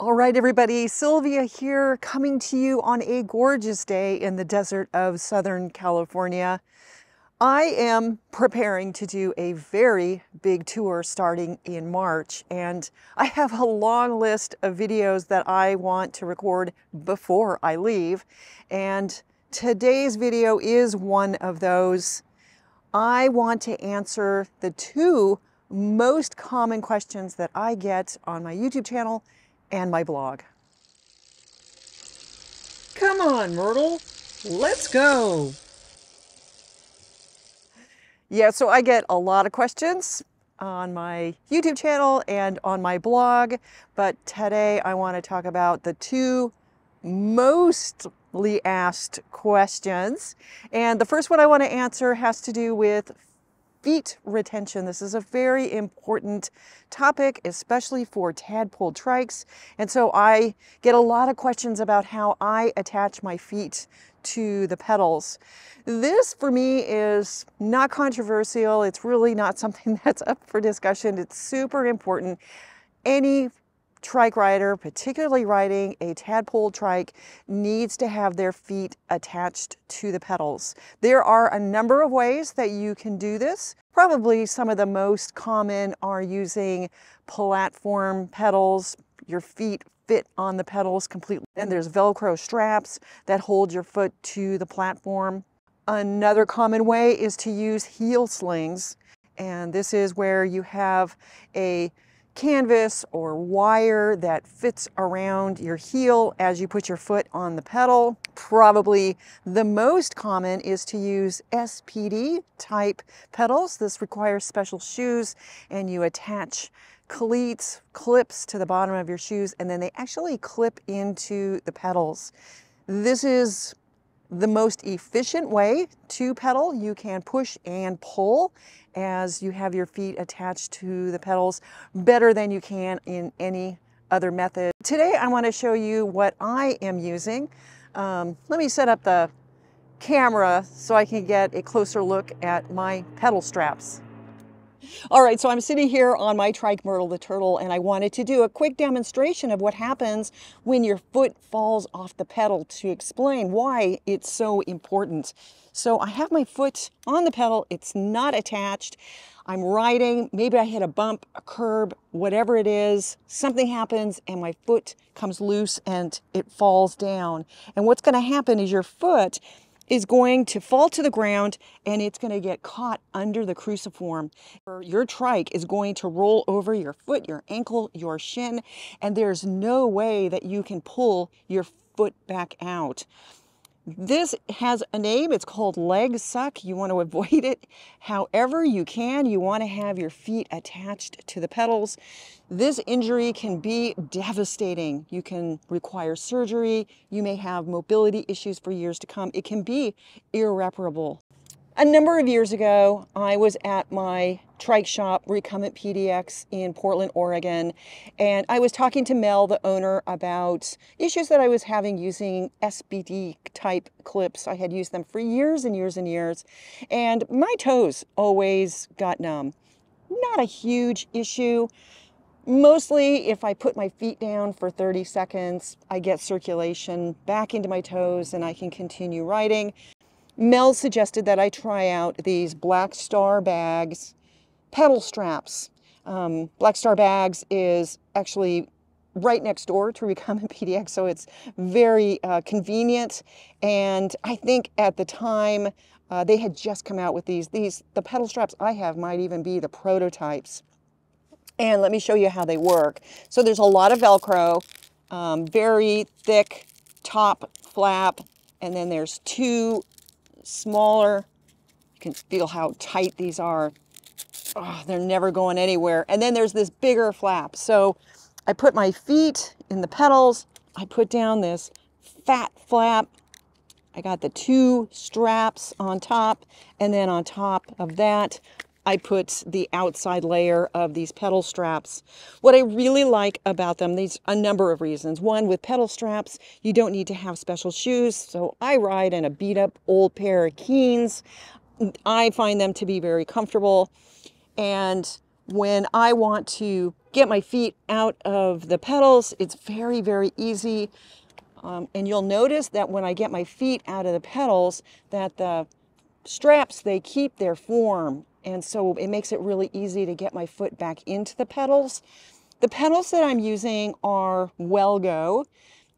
All right, everybody, Sylvia here coming to you on a gorgeous day in the desert of Southern California. I am preparing to do a very big tour starting in March, and I have a long list of videos that I want to record before I leave. And today's video is one of those. I want to answer the two most common questions that I get on my YouTube channel and my blog. Come on, Myrtle, let's go. Yeah, so I get a lot of questions on my YouTube channel and on my blog, but today I want to talk about the two mostly asked questions. And the first one I want to answer has to do with feet retention. This is a very important topic, especially for tadpole trikes. And so I get a lot of questions about how I attach my feet to the pedals. This for me is not controversial. It's really not something that's up for discussion. It's super important. Any trike rider, particularly riding a tadpole trike, needs to have their feet attached to the pedals. There are a number of ways that you can do this. Probably some of the most common are using platform pedals. Your feet fit on the pedals completely. And there's Velcro straps that hold your foot to the platform. Another common way is to use heel slings. And this is where you have a canvas or wire that fits around your heel as you put your foot on the pedal. Probably the most common is to use SPD type pedals. This requires special shoes and you attach cleats, clips to the bottom of your shoes, and then they actually clip into the pedals. This is the most efficient way to pedal. You can push and pull as you have your feet attached to the pedals better than you can in any other method. Today I want to show you what I am using. Um, let me set up the camera so I can get a closer look at my pedal straps. All right, so I'm sitting here on my trike Myrtle the Turtle and I wanted to do a quick demonstration of what happens when your foot falls off the pedal to explain why it's so important. So I have my foot on the pedal, it's not attached. I'm riding, maybe I hit a bump, a curb, whatever it is, something happens and my foot comes loose and it falls down. And what's gonna happen is your foot is going to fall to the ground and it's going to get caught under the cruciform. Your trike is going to roll over your foot, your ankle, your shin, and there's no way that you can pull your foot back out. This has a name, it's called leg suck. You want to avoid it however you can. You want to have your feet attached to the pedals. This injury can be devastating. You can require surgery. You may have mobility issues for years to come. It can be irreparable. A number of years ago, I was at my trike shop, Recumbent PDX in Portland, Oregon, and I was talking to Mel, the owner, about issues that I was having using SPD type clips. I had used them for years and years and years, and my toes always got numb. Not a huge issue. Mostly, if I put my feet down for 30 seconds, I get circulation back into my toes and I can continue riding. Mel suggested that I try out these Black Star bags pedal straps. Um, Black Star bags is actually right next door to Recumbent PDX, so it's very uh, convenient. And I think at the time uh, they had just come out with these. These the pedal straps I have might even be the prototypes. And let me show you how they work. So there's a lot of Velcro, um, very thick top flap, and then there's two smaller, you can feel how tight these are. Oh, they're never going anywhere. And then there's this bigger flap. So I put my feet in the pedals. I put down this fat flap. I got the two straps on top. And then on top of that, I put the outside layer of these pedal straps. What I really like about them, these a number of reasons. One, with pedal straps, you don't need to have special shoes. So I ride in a beat up old pair of Keens. I find them to be very comfortable. And when I want to get my feet out of the pedals, it's very, very easy. Um, and you'll notice that when I get my feet out of the pedals, that the straps, they keep their form. And so it makes it really easy to get my foot back into the pedals. The pedals that I'm using are Wellgo.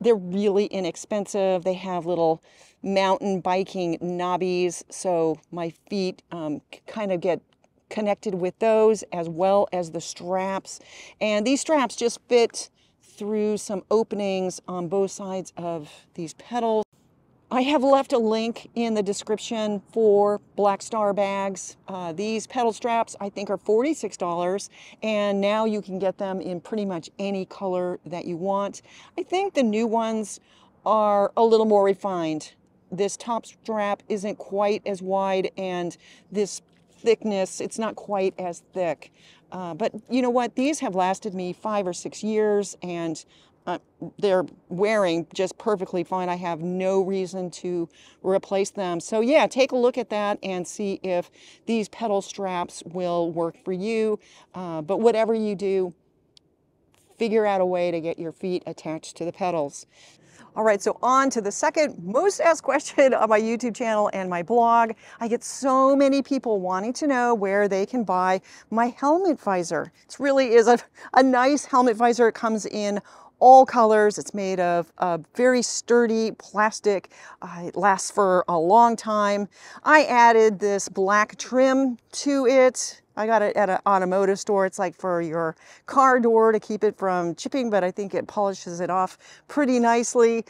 They're really inexpensive. They have little mountain biking knobbies, so my feet um, kind of get connected with those as well as the straps. And these straps just fit through some openings on both sides of these pedals. I have left a link in the description for Black Star bags. Uh, these pedal straps I think are $46 and now you can get them in pretty much any color that you want. I think the new ones are a little more refined. This top strap isn't quite as wide and this thickness, it's not quite as thick. Uh, but you know what? These have lasted me five or six years and uh, they're wearing just perfectly fine. I have no reason to replace them. So yeah, take a look at that and see if these pedal straps will work for you. Uh, but whatever you do, figure out a way to get your feet attached to the pedals. All right, so on to the second most asked question on my YouTube channel and my blog. I get so many people wanting to know where they can buy my helmet visor. It really is a, a nice helmet visor. It comes in all colors. It's made of a very sturdy plastic. Uh, it lasts for a long time. I added this black trim to it. I got it at an automotive store. It's like for your car door to keep it from chipping, but I think it polishes it off pretty nicely.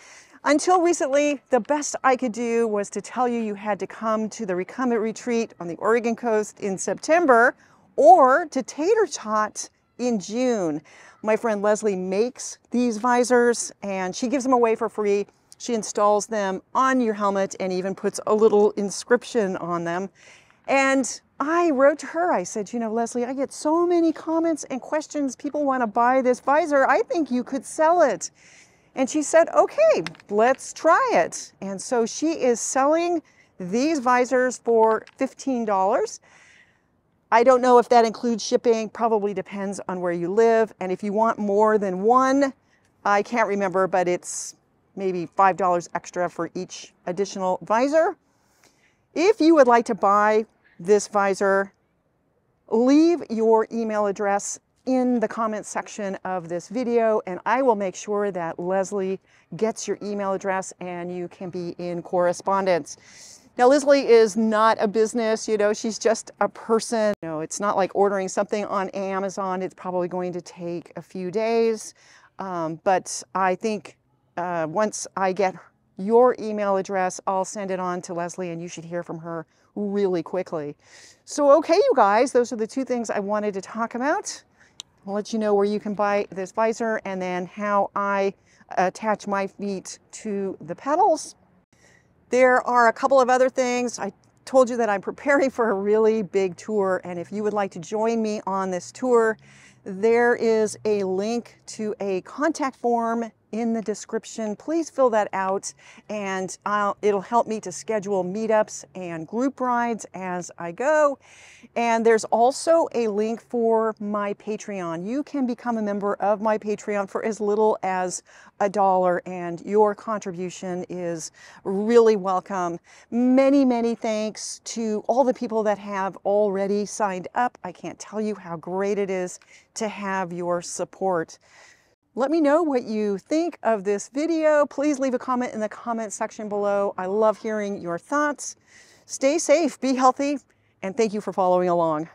Until recently, the best I could do was to tell you you had to come to the Recumbent Retreat on the Oregon coast in September or to Tater Tot in June. My friend Leslie makes these visors and she gives them away for free. She installs them on your helmet and even puts a little inscription on them. And I wrote to her, I said, you know, Leslie, I get so many comments and questions. People want to buy this visor. I think you could sell it. And she said, okay, let's try it. And so she is selling these visors for $15. I don't know if that includes shipping, probably depends on where you live. And if you want more than one, I can't remember, but it's maybe $5 extra for each additional visor. If you would like to buy this visor, leave your email address in the comments section of this video and I will make sure that Leslie gets your email address and you can be in correspondence. Now Leslie is not a business, you know, she's just a person. You know, it's not like ordering something on Amazon. It's probably going to take a few days. Um, but I think uh, once I get your email address, I'll send it on to Leslie and you should hear from her really quickly. So, okay, you guys, those are the two things I wanted to talk about. I'll let you know where you can buy this visor and then how I attach my feet to the pedals. There are a couple of other things. I told you that I'm preparing for a really big tour and if you would like to join me on this tour, there is a link to a contact form in the description. Please fill that out and I'll, it'll help me to schedule meetups and group rides as I go. And there's also a link for my Patreon. You can become a member of my Patreon for as little as a dollar and your contribution is really welcome. Many, many thanks to all the people that have already signed up. I can't tell you how great it is to have your support. Let me know what you think of this video. Please leave a comment in the comment section below. I love hearing your thoughts. Stay safe, be healthy, and thank you for following along.